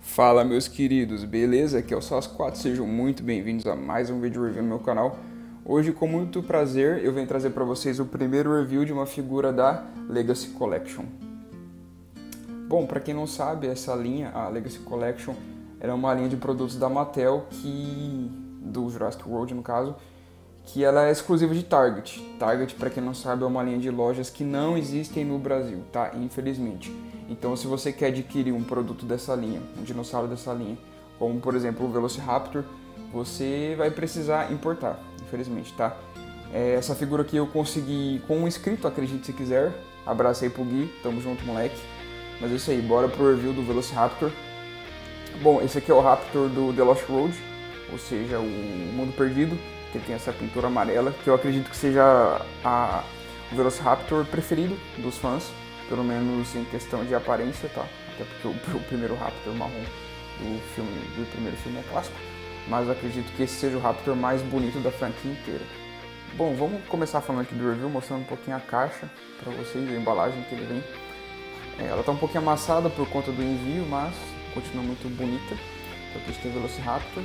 Fala meus queridos, beleza? Aqui é o SOS4, sejam muito bem-vindos a mais um vídeo review no meu canal. Hoje, com muito prazer, eu venho trazer para vocês o primeiro review de uma figura da Legacy Collection. Bom, para quem não sabe, essa linha, a Legacy Collection, é uma linha de produtos da Mattel que do Jurassic World no caso, que ela é exclusiva de Target. Target, para quem não sabe, é uma linha de lojas que não existem no Brasil, tá? Infelizmente. Então, se você quer adquirir um produto dessa linha, um dinossauro dessa linha, como por exemplo o Velociraptor, você vai precisar importar infelizmente, tá? É, essa figura aqui eu consegui com um inscrito, acredite se quiser. Abracei pro Gui, tamo junto, moleque. Mas é isso aí, bora pro review do Velociraptor. Bom, esse aqui é o Raptor do The Lost Road, ou seja, o Mundo Perdido, que tem essa pintura amarela, que eu acredito que seja a, o Velociraptor preferido dos fãs, pelo menos em questão de aparência, tá? Até porque o, o primeiro Raptor marrom do filme, do primeiro filme é clássico mas acredito que esse seja o Raptor mais bonito da franquia inteira. Bom, vamos começar falando aqui do review, mostrando um pouquinho a caixa para vocês, a embalagem que ele vem. É, ela está um pouquinho amassada por conta do envio, mas continua muito bonita. Então aqui tem o Velociraptor,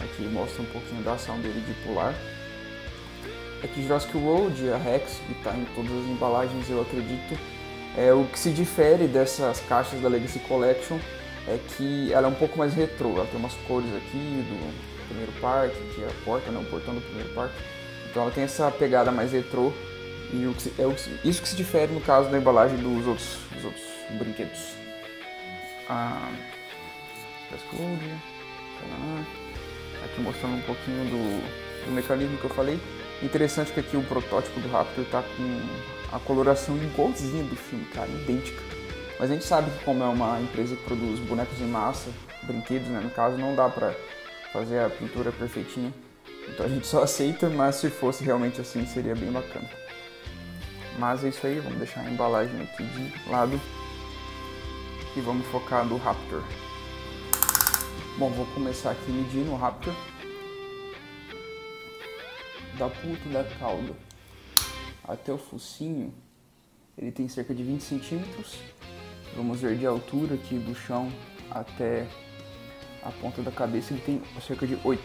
aqui mostra um pouquinho da ação dele de pular. Aqui Jurassic World, a Rex, que está em todas as embalagens, eu acredito. É, o que se difere dessas caixas da Legacy Collection é que ela é um pouco mais retrô. Ela tem umas cores aqui do primeiro parque, que é a porta, né, o portão do primeiro parque. Então ela tem essa pegada mais retrô e o que, é isso que se difere no caso da embalagem dos outros, dos outros brinquedos. Ah, aqui mostrando um pouquinho do, do mecanismo que eu falei. Interessante que aqui o protótipo do Raptor está com a coloração igualzinha do filme, cara, idêntica. Mas a gente sabe que como é uma empresa que produz bonecos em massa, brinquedos, né, no caso, não dá pra fazer a pintura perfeitinha. Então a gente só aceita, mas se fosse realmente assim, seria bem bacana. Mas é isso aí, vamos deixar a embalagem aqui de lado. E vamos focar no Raptor. Bom, vou começar aqui medindo o Raptor. Da puta da cauda até o focinho, ele tem cerca de 20 centímetros Vamos ver de altura aqui do chão até a ponta da cabeça, ele tem cerca de 8.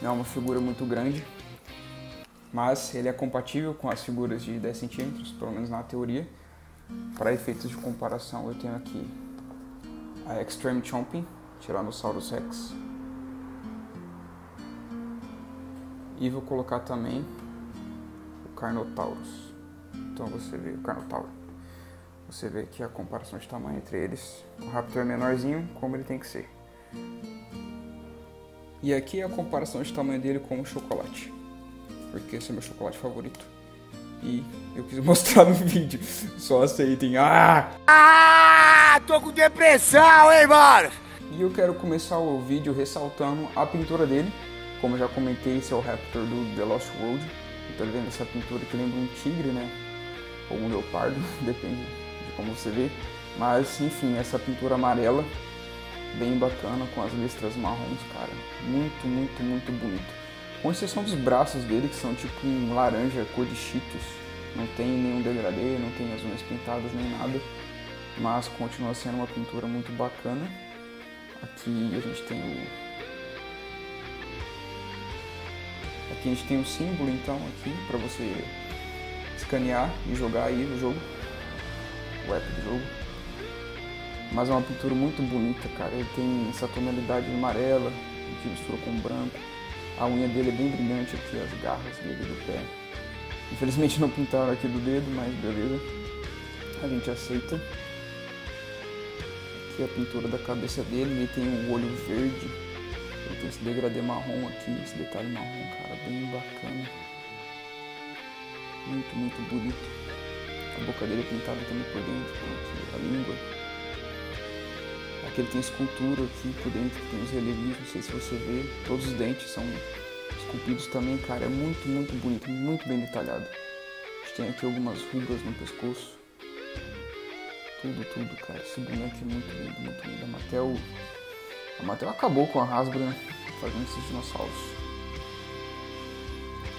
Não é uma figura muito grande, mas ele é compatível com as figuras de 10 centímetros, pelo menos na teoria. Para efeitos de comparação, eu tenho aqui a Extreme Chomping, Tyrannosaurus Rex. E vou colocar também o Carnotaurus. Então você vê o Carnotaurus. Você vê aqui a comparação de tamanho entre eles. O Raptor é menorzinho, como ele tem que ser. E aqui é a comparação de tamanho dele com o chocolate. Porque esse é meu chocolate favorito. E eu quis mostrar no vídeo. Só aceitem. Ah! Ah! Tô com depressão, hein, mano? E eu quero começar o vídeo ressaltando a pintura dele. Como eu já comentei, esse é o Raptor do The Lost World. Então vendo essa pintura que lembra um tigre, né? Ou um leopardo, depende como você vê. Mas, enfim, essa pintura amarela, bem bacana, com as listras marrons, cara. Muito, muito, muito bonito. Com exceção dos braços dele, que são tipo um laranja, cor de cheetos. Não tem nenhum degradê, não tem as unhas pintadas nem nada. Mas continua sendo uma pintura muito bacana. Aqui a gente tem o... Aqui a gente tem o símbolo, então, aqui, para você escanear e jogar aí no jogo o app do jogo. Mas é uma pintura muito bonita, cara. Ele tem essa tonalidade amarela, que mistura com branco. A unha dele é bem brilhante aqui, as garras dele do pé. Infelizmente não pintaram aqui do dedo, mas beleza. A gente aceita. Aqui a pintura da cabeça dele, ele tem um olho verde. Ele tem esse degradê marrom aqui, esse detalhe marrom, cara, bem bacana. Muito, muito bonito. A boca dele é pintada também por dentro, aqui, a língua. Aqui ele tem escultura aqui por dentro, que tem os relevinhos, não sei se você vê. Todos os dentes são esculpidos também, cara. É muito, muito bonito, muito bem detalhado. A gente tem aqui algumas rugas no pescoço. Tudo, tudo, cara. Esse boneco é muito lindo, muito lindo. A Mattel, a Mattel acabou com a Hasbro, né? Fazendo esses dinossauros.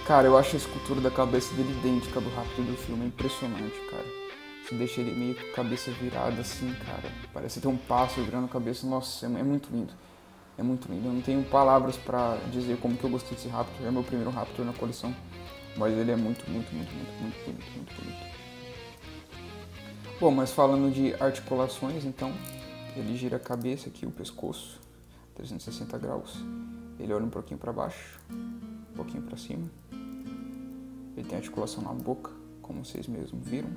Cara, eu acho a escultura da cabeça dele idêntica do Raptor do filme, é impressionante, cara. Você deixa ele meio com a cabeça virada assim, cara. Parece ter um pássaro virando a cabeça. Nossa, é muito lindo. É muito lindo. Eu não tenho palavras para dizer como que eu gostei desse Raptor. É meu primeiro Raptor na coleção. Mas ele é muito, muito, muito, muito, muito bonito, muito bonito. Bom, mas falando de articulações, então, ele gira a cabeça aqui, o pescoço, 360 graus. Ele olha um pouquinho para baixo, um pouquinho para cima. Ele tem articulação na boca, como vocês mesmos viram.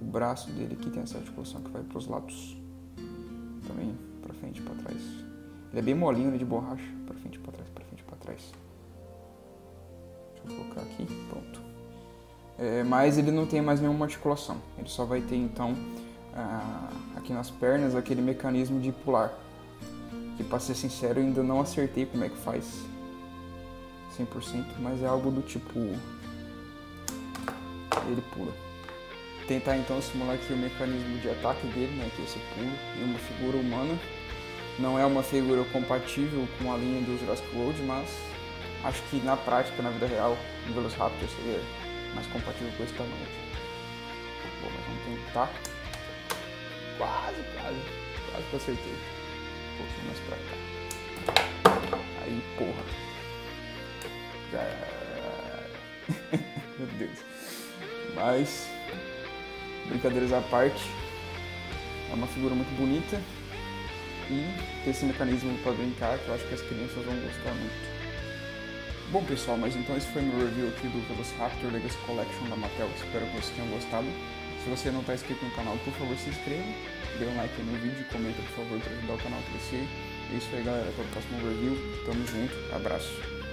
O braço dele aqui tem essa articulação que vai para os lados, também para frente e para trás. Ele é bem molinho, ele é de borracha, para frente e para trás, para frente e para trás. Deixa eu colocar aqui, pronto. É, mas ele não tem mais nenhuma articulação. Ele só vai ter então ah, aqui nas pernas aquele mecanismo de pular. Que para ser sincero eu ainda não acertei como é que faz 100%, mas é algo do tipo ele pula. Tentar então simular aqui o mecanismo de ataque dele, né, que é esse pulo, em uma figura humana. Não é uma figura compatível com a linha do Jurassic World, mas acho que na prática, na vida real, o Velociraptor seria mais compatível com esse tamanho. Bom, mas vamos tentar. Quase, quase. Quase que acertei. Um pouquinho mais pra cá. Aí, porra. Meu Deus. Mas, brincadeiras à parte, é uma figura muito bonita e tem esse mecanismo para brincar que eu acho que as crianças vão gostar muito. Bom pessoal, mas então esse foi meu review aqui do Velociraptor Legacy Collection da Mattel, espero que vocês tenham gostado. Se você não está inscrito no canal, por favor se inscreva, dê um like no vídeo, comenta por favor para ajudar o canal a crescer. É isso aí galera, até o próximo review, tamo junto, abraço.